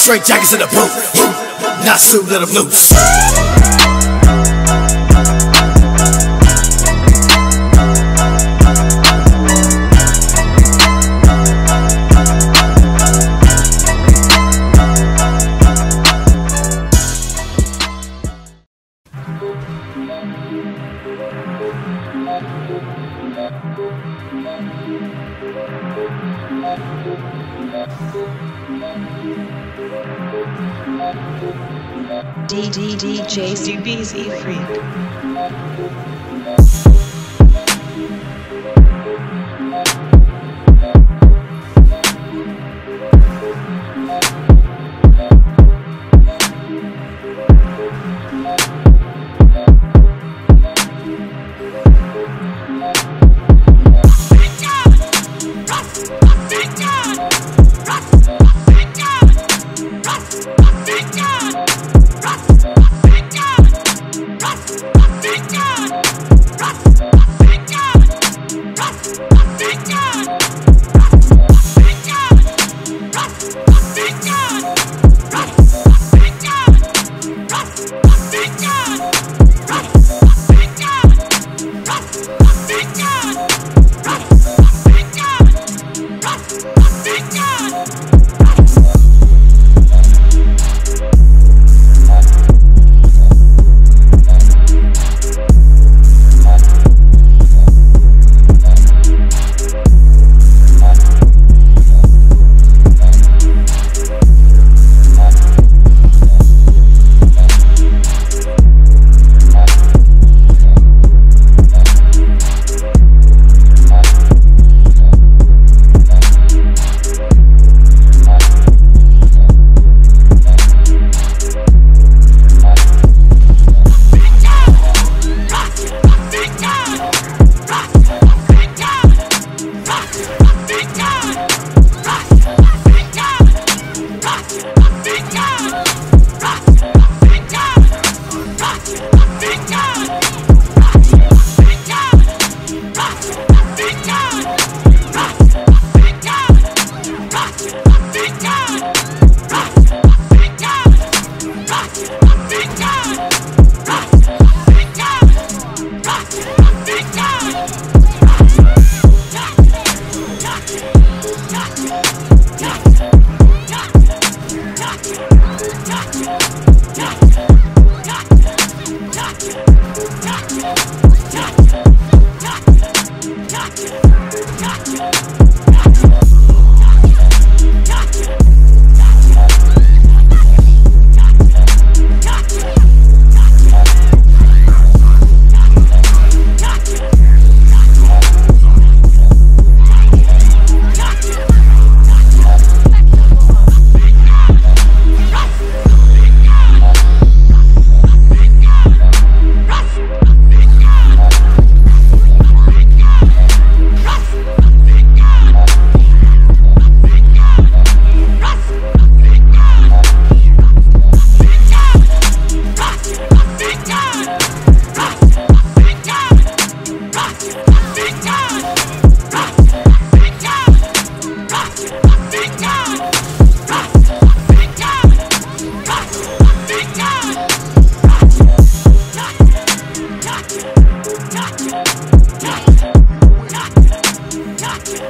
Straight jackets in the booth. Not suit, let them loose. DDDJ CBZ Freak.